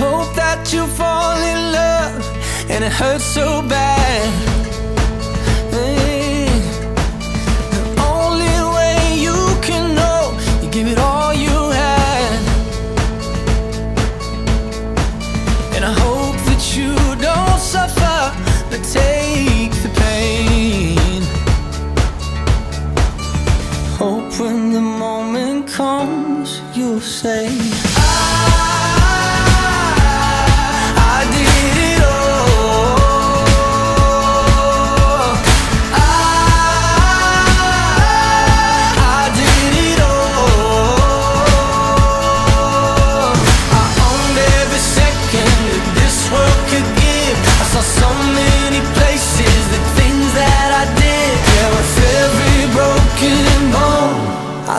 Hope that you fall in love and it hurts so bad. The only way you can know, you give it all you had. And I hope that you don't suffer, but take the pain. Hope when the moment comes, you'll say. I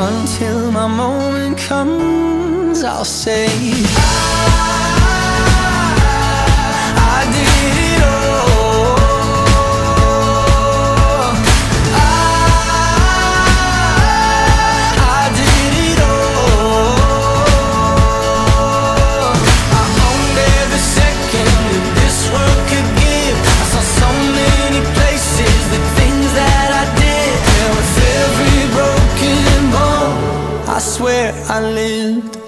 until my moment comes, I'll say I, I swear I lived.